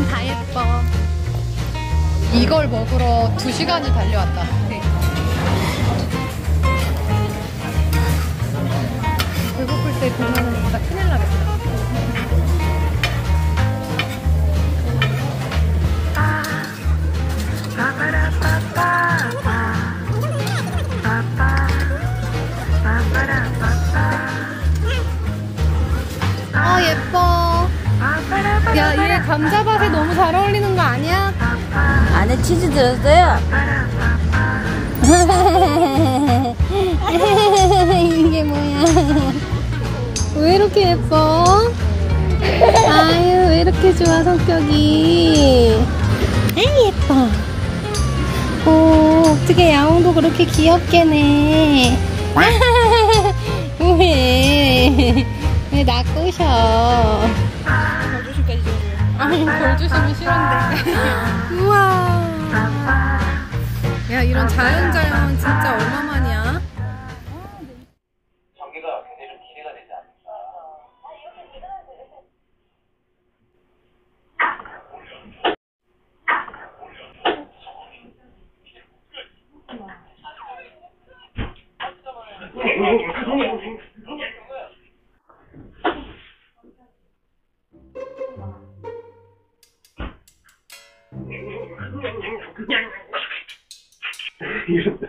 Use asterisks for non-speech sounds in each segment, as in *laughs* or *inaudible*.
여긴 다 예뻐. 이걸 먹으러 두 시간을 달려왔다. 배고플 때 보면은 진짜 큰 감자밭에 너무 잘 어울리는 거 아니야? 안에 치즈 들었어요? *laughs* 이게 뭐야? 왜 이렇게 예뻐? 아유, 왜 이렇게 좋아, 성격이? 아, 예뻐. 오, 어떻게 야옹도 그렇게 귀엽게 내. *laughs* 왜? 왜 나 꼬셔? 아니 돌 주시면 싫은데. *laughs* 우와. 야 이런 자연자연 진짜 얼마만이야 전기가 굉장히 좀 기대가 Ерунда.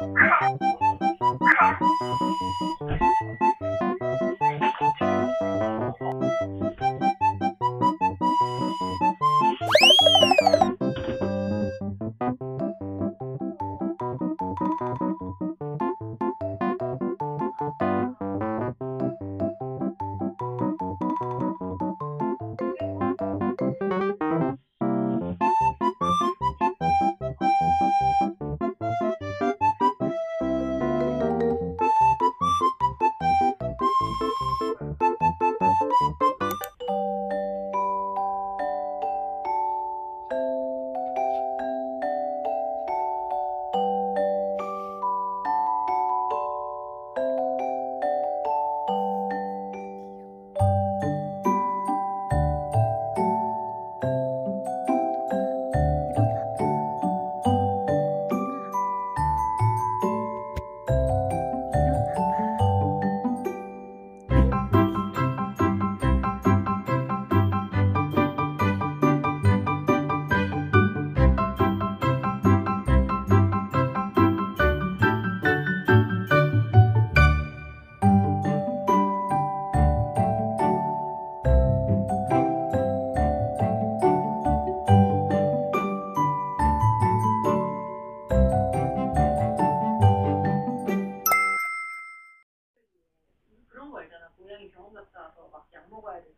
はい。 오셨다서 막 약 먹어야 되고